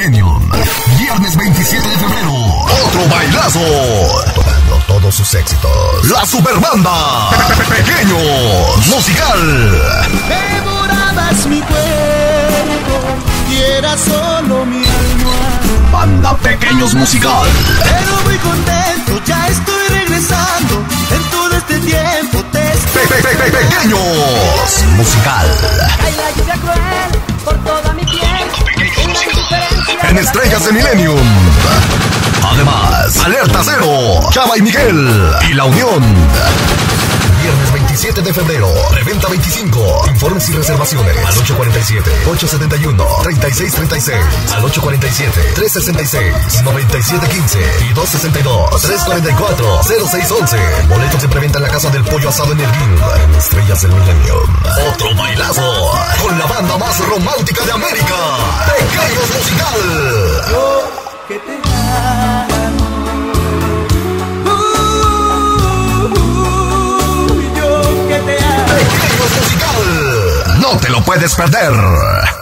Millennium. Viernes 27 de febrero. Otro bailazo. Tocando todos sus éxitos. La Superbanda. Pequeños. Musical. Devorabas mi cuerpo y era solo mi alma. Banda Pequeños Musical. Pero muy contento, ya estoy regresando. En todo este tiempo te Pe- pe- pe- pe- Pequeños Musical. Hay la lluvia cruel En Estrellas de Millennium. Además, Alerta Cero, Chava y Miguel. Y La Unión. Viernes 27 de febrero, reventa 25. Informes y reservaciones al 847-871-3636. Al 847-366-9715 y 262-344-0611. Boletos de preventa en la casa del pollo asado en el Guild. En Estrellas del Millennium. Otro bailazo con la banda más romántica de América. Pequeños Musical. No te lo puedes perder.